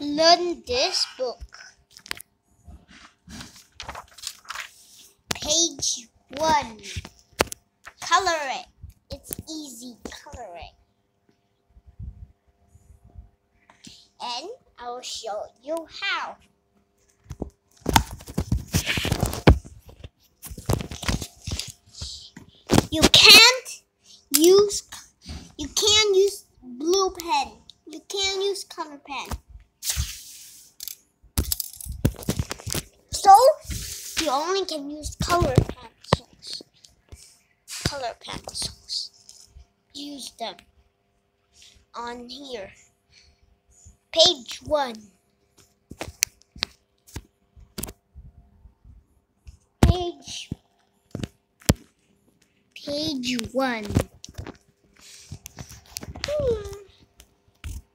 learn this book. Page 1. Color it. It's easy coloring. And I will show you how. You can't use you can use blue pen. You can use color pen. You only can use color pencils. Color pencils. Use them on here. Page one. Page page one.